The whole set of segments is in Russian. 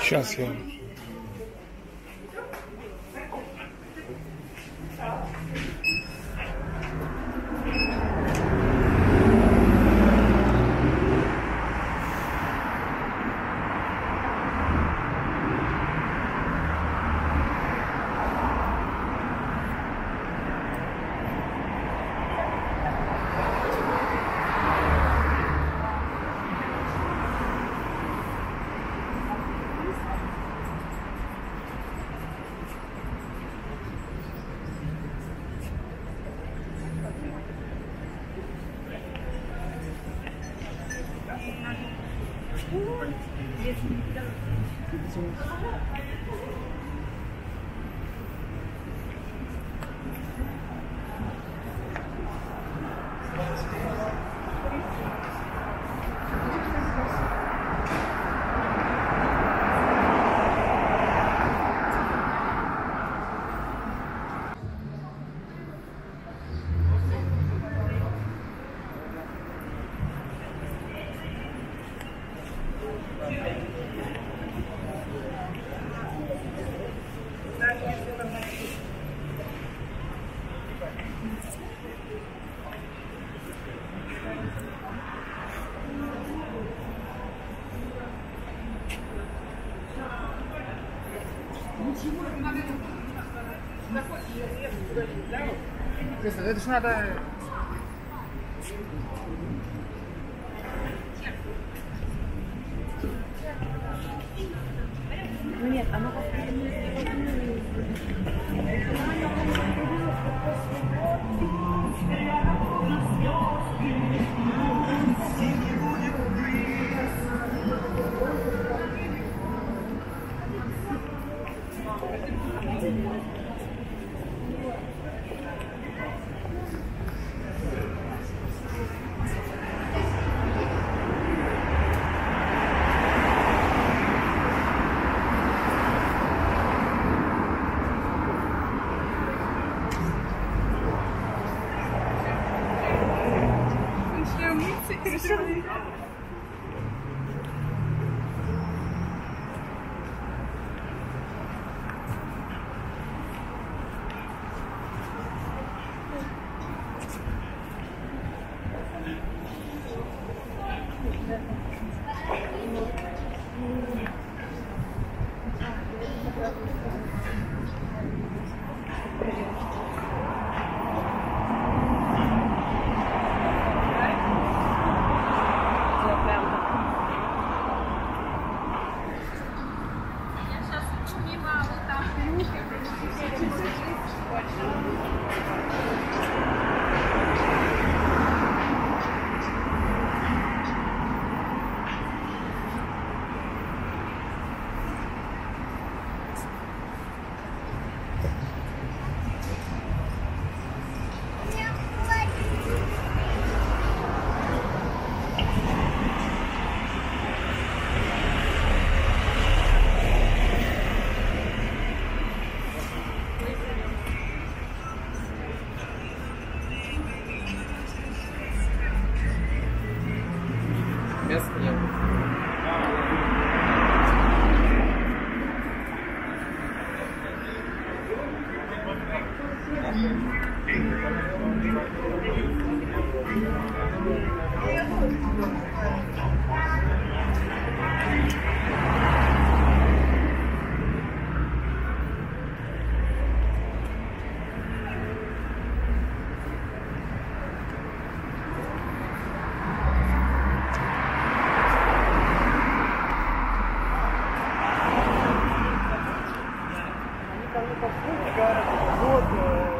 Сейчас я. Yes. Je suis sûr que Görüşürüz. Вот,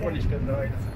ここにしかないです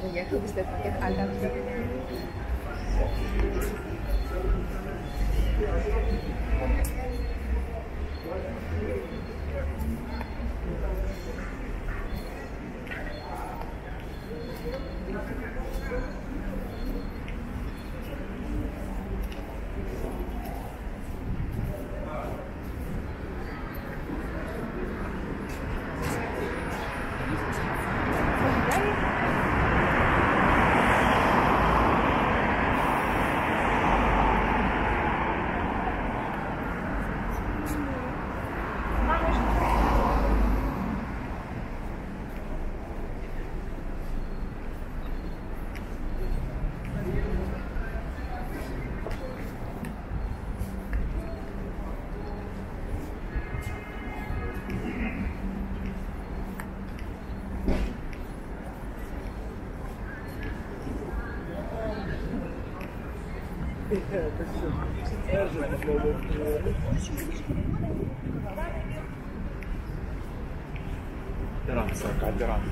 до свидания. Приехал без таких альтернатив. Операция, операция.